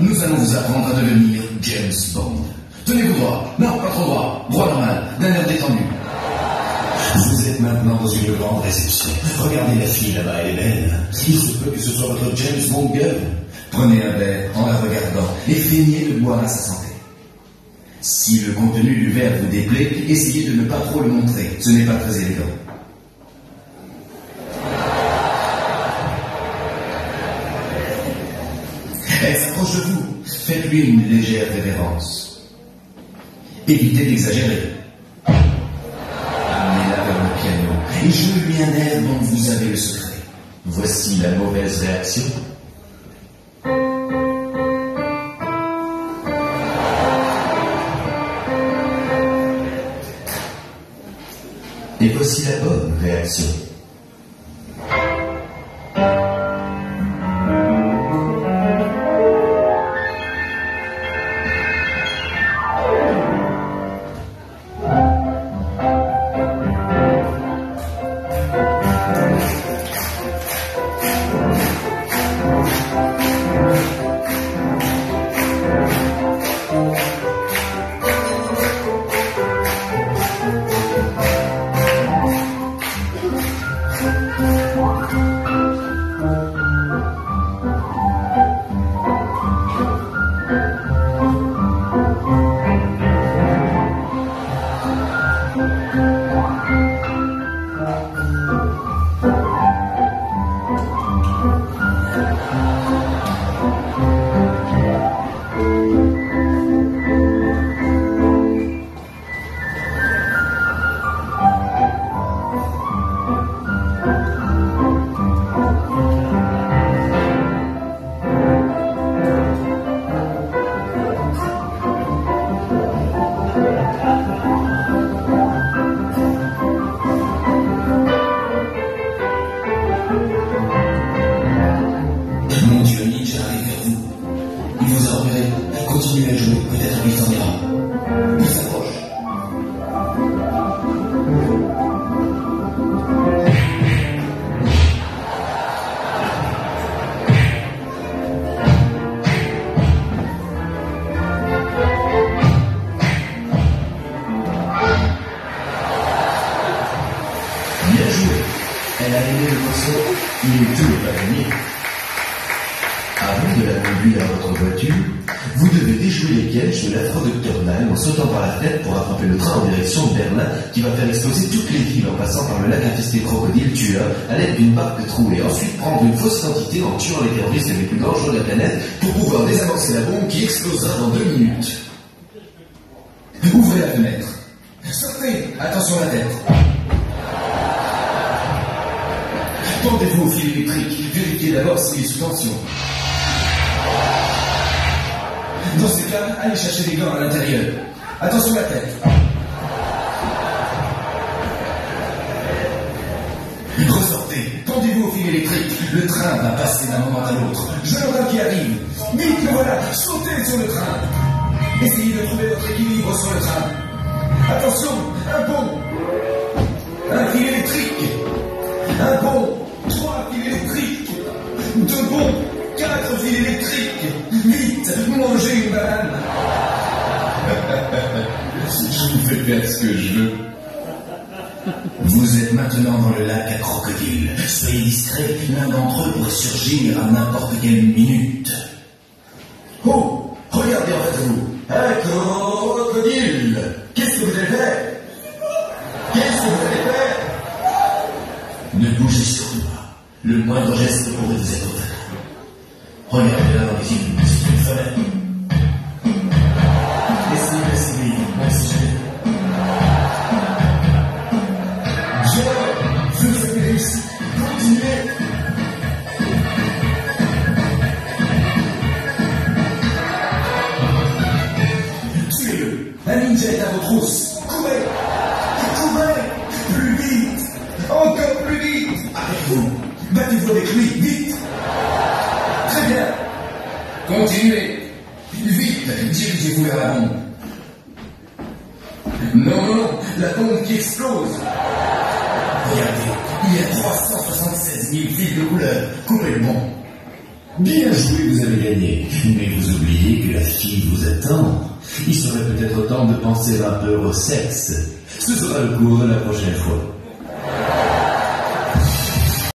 nous allons vous apprendre à devenir James Bond. Tenez-vous droit, non, pas trop droit, droit normal, d'un air détendu. Vous êtes maintenant dans une grande réception. Regardez la fille là-bas, elle est belle. Il se peut que ce soit votre James Bond girl. Prenez un verre en la regardant et feignez de boire à sa santé. Si le contenu du verre vous déplaît, essayez de ne pas trop le montrer. Ce n'est pas très élégant. Elle s'approche de vous. Une légère révérence. Évitez d'exagérer. Amenez-la vers le piano et jouez-lui un air dont vous avez le secret. Voici la mauvaise réaction. Et voici la bonne réaction. 啊。Il a repéré. Continuez à jouer, peut-être qu'il s'en ira. Il s'approche. Bien joué. Elle a aimé le morceau. Il est tout pas Avant de la conduire à votre voiture, vous devez déjouer les pièges de l'affreux Nine en sautant par la fenêtre pour attraper le train en direction de Berlin qui va faire exploser toutes les villes en passant par le lac infesté crocodile tueur à l'aide d'une barque trouée. Ensuite prendre une fausse identité en tuant les terroristes les plus dangereux de la planète pour pouvoir désamorcer la bombe qui explosera dans deux minutes. Ouvrez la fenêtre. Sortez Attention à la tête Tendez-vous au fil électrique. Vérifiez d'abord s'il est sous tension. Dans ces cas, allez chercher des gants à l'intérieur. Attention à la tête. Ressortez. Tendez-vous au fil électrique. Le train va passer d'un moment à l'autre. Gendarme qui arrive. Vite, le voilà. Sautez sur le train. Essayez de trouver votre équilibre sur le train. Attention, un pont. Un fil électrique. Un pont. Trois fils électriques. Deux ponts. Quatre fils électriques. Vite, mangez une banane. je vous fais faire ce que je veux. Vous êtes maintenant dans le lac à crocodile. Soyez discret, l'un d'entre eux pourrait surgir à n'importe quelle minute. Oh, regardez en face de vous. Un crocodile. Qu'est-ce que vous allez faire? Qu'est-ce que vous allez faire? Ne bougez surtout pas. Le moindre geste pourrait vous être fatal. Regardez là dans les yeux, une fenêtre. Essayez d'essayer, même si je vous réussi. Continuez. Tuez-le. Un ninja est à vos trousses. Courez. Courez. Plus vite. Encore plus vite. Arrêtez-vous. Battez-vous avec lui. Vite. Continuez. Vite. Dirigez-vous vers la bombe. Non, non, non. La bombe qui explose. Regardez, il y a 376 000 fils de couleur. Bon. Bien joué, vous avez gagné. Mais vous oubliez que la fille vous attend. Il serait peut-être temps de penser un peu au sexe. Ce sera le cours de la prochaine fois.